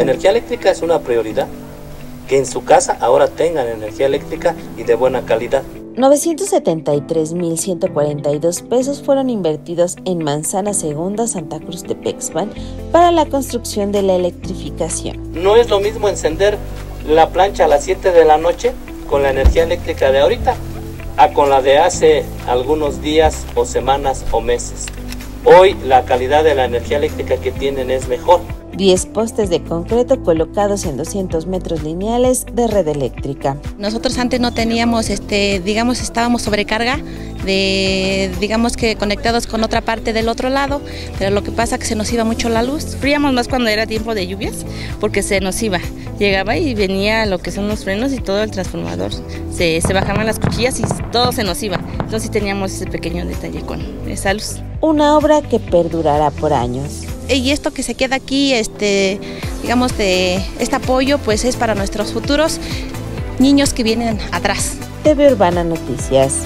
Energía eléctrica es una prioridad. Que en su casa ahora tengan energía eléctrica y de buena calidad. 973.142 pesos fueron invertidos en Manzana Segunda Santa Cruz de Pexpan para la construcción de la electrificación. No es lo mismo encender la plancha a las 7 de la noche con la energía eléctrica de ahorita a con la de hace algunos días o semanas o meses. Hoy la calidad de la energía eléctrica que tienen es mejor. 10 postes de concreto colocados en 200 metros lineales de red eléctrica. Nosotros antes no teníamos, este, digamos, estábamos sobrecarga de, digamos que conectados con otra parte del otro lado, pero lo que pasa es que se nos iba mucho la luz. Fríamos más cuando era tiempo de lluvias, porque se nos iba. Llegaba y venía lo que son los frenos y todo el transformador. Se, se bajaban las cuchillas y todo se nos iba. Entonces teníamos ese pequeño detalle con esa luz. Una obra que perdurará por años y esto que se queda aquí, este, digamos, de este apoyo, pues es para nuestros futuros niños que vienen atrás. TV Urbana Noticias.